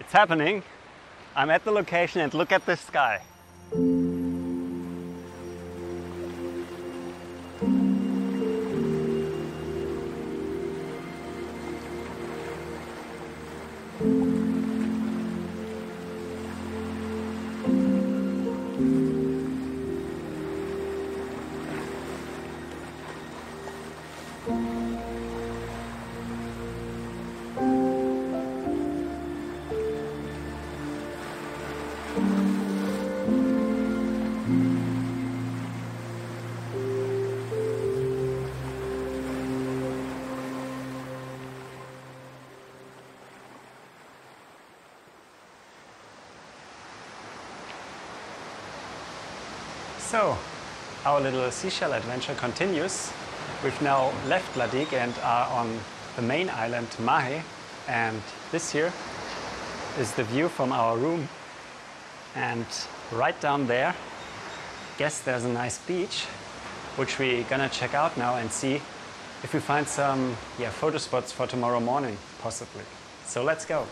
It's happening. I'm at the location and look at this sky. So, our little Seychelles adventure continues. We've now left La Digue and are on the main island Mahé. And this here is the view from our room. And right down there, guess there's a nice beach, which we're gonna check out now and see if we find some yeah, photo spots for tomorrow morning, possibly. So let's go.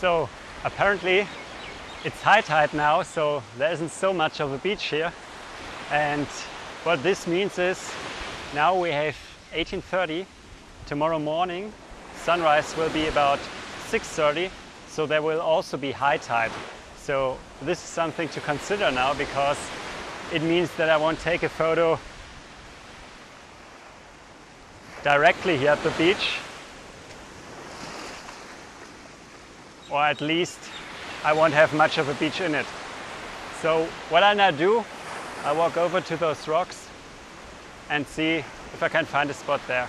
So apparently it's high tide now, so there isn't so much of a beach here. And what this means is now we have 1830. Tomorrow morning, sunrise will be about 6.30, so there will also be high tide. So this is something to consider now because it means that I won't take a photo directly here at the beach. Or at least I won't have much of a beach in it. So what I now do, I walk over to those rocks and see if I can find a spot there.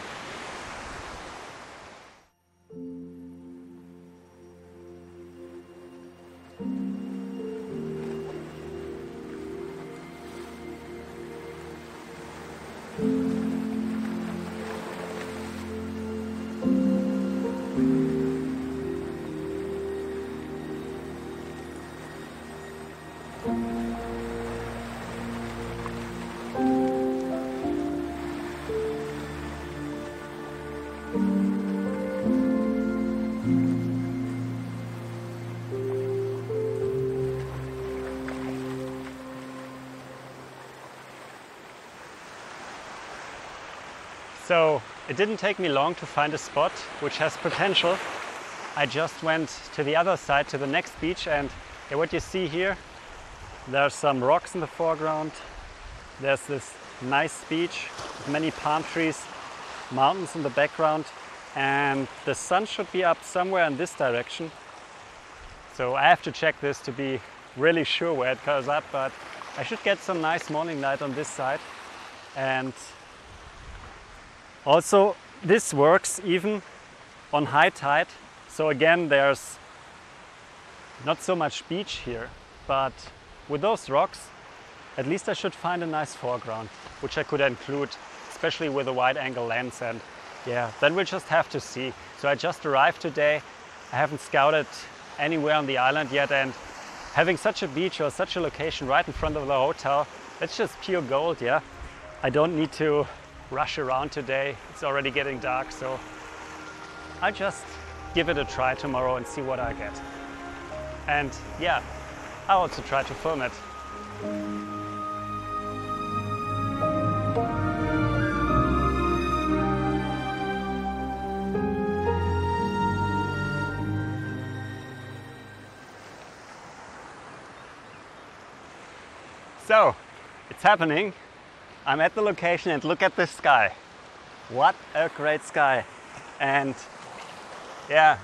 So it didn't take me long to find a spot which has potential. I just went to the other side to the next beach and what you see here, there's some rocks in the foreground. There's this nice beach with many palm trees, mountains in the background and the sun should be up somewhere in this direction. So I have to check this to be really sure where it goes up, but I should get some nice morning light on this side. And also, this works even on high tide. So again, there's not so much beach here, but with those rocks, at least I should find a nice foreground, which I could include, especially with a wide angle lens. And yeah, then we'll just have to see. So I just arrived today. I haven't scouted anywhere on the island yet. And having such a beach or such a location right in front of the hotel, that's just pure gold, yeah? I don't need to rush around today. It's already getting dark, so I'll just give it a try tomorrow and see what I get. And yeah, I'll also try to film it. So, it's happening. I'm at the location and look at this sky. What a great sky. And yeah,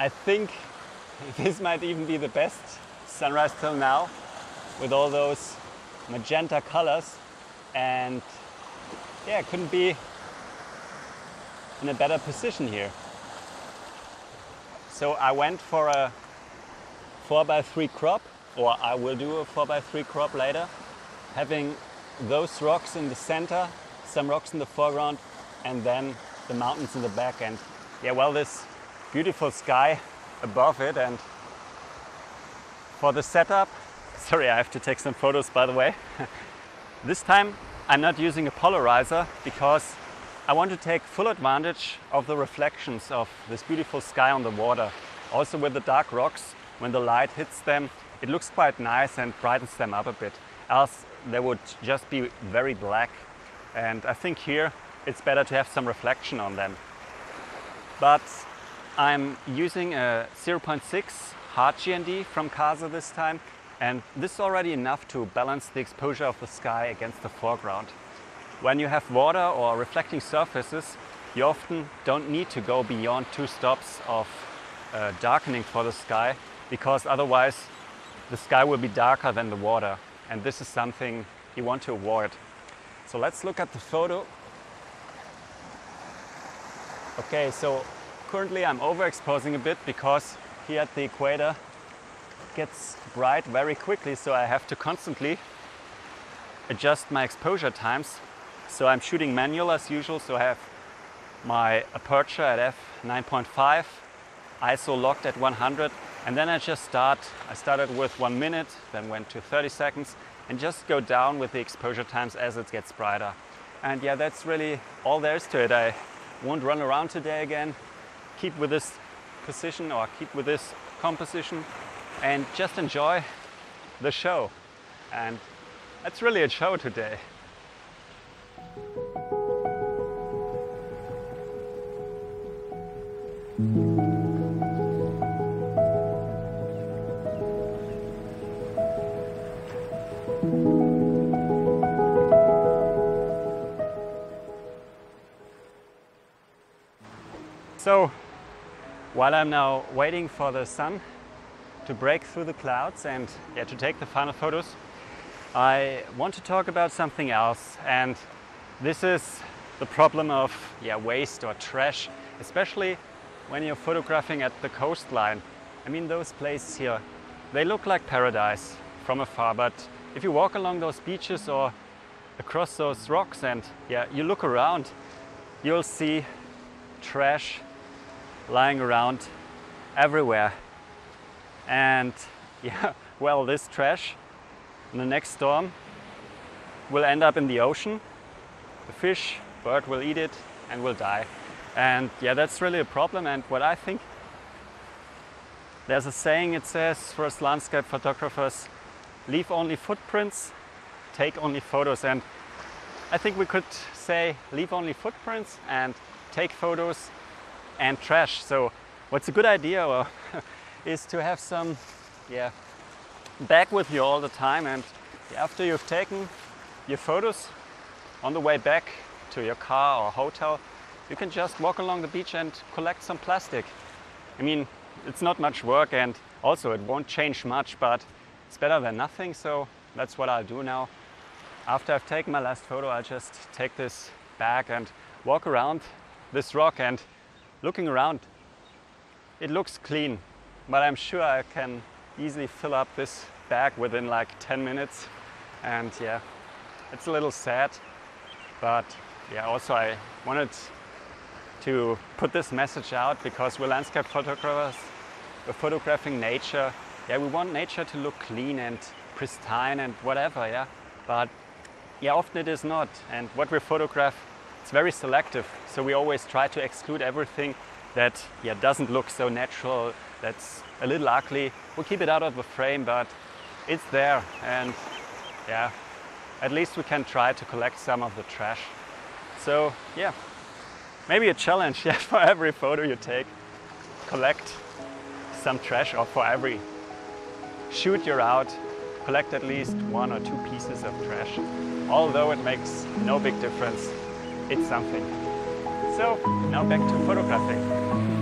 I think this might even be the best sunrise till now with all those magenta colors. And yeah, couldn't be in a better position here. So I went for a 4x3 crop, or I will do a 4x3 crop later, having those rocks in the center, some rocks in the foreground, and then the mountains in the back. And yeah, well, this beautiful sky above it. And for the setup, sorry, I have to take some photos by the way. this time I'm not using a polarizer because I want to take full advantage of the reflections of this beautiful sky on the water. Also with the dark rocks, when the light hits them, it looks quite nice and brightens them up a bit. Else they would just be very black. And I think here it's better to have some reflection on them. But I'm using a 0.6 hard GND from Kase this time and this is already enough to balance the exposure of the sky against the foreground. When you have water or reflecting surfaces, you often don't need to go beyond two stops of uh, darkening for the sky because otherwise the sky will be darker than the water and this is something you want to avoid. So let's look at the photo. Okay, so currently I'm overexposing a bit because here at the equator gets bright very quickly so I have to constantly adjust my exposure times. So I'm shooting manual as usual so I have my aperture at f9.5, ISO locked at 100 and then I just start, I started with one minute, then went to 30 seconds and just go down with the exposure times as it gets brighter. And yeah, that's really all there is to it. I won't run around today again. Keep with this position or keep with this composition and just enjoy the show. And that's really a show today. So, while I'm now waiting for the sun to break through the clouds and yeah, to take the final photos, I want to talk about something else. And this is the problem of yeah, waste or trash, especially when you're photographing at the coastline. I mean, those places here, they look like paradise from afar, but if you walk along those beaches or across those rocks and yeah, you look around, you'll see trash lying around everywhere. And yeah, well, this trash in the next storm will end up in the ocean. The fish, bird will eat it and will die. And yeah, that's really a problem. And what I think, there's a saying it says for us landscape photographers, leave only footprints, take only photos. And I think we could say leave only footprints and take photos and trash. So what's a good idea is to have some yeah, bag with you all the time and after you've taken your photos on the way back to your car or hotel, you can just walk along the beach and collect some plastic. I mean, it's not much work and also it won't change much, but it's better than nothing. So that's what I'll do now. After I've taken my last photo, I'll just take this bag and walk around this rock and looking around, it looks clean, but I'm sure I can easily fill up this bag within like 10 minutes. And yeah, it's a little sad, but yeah, also I wanted to put this message out because we're landscape photographers, we're photographing nature. Yeah, we want nature to look clean and pristine and whatever, yeah. But yeah, often it is not. And what we photograph it's very selective. So we always try to exclude everything that yeah, doesn't look so natural, that's a little ugly. We'll keep it out of the frame, but it's there. And yeah, at least we can try to collect some of the trash. So yeah, maybe a challenge yeah, for every photo you take, collect some trash or for every shoot you're out, collect at least one or two pieces of trash. Although it makes no big difference it's something. So now back to photographing.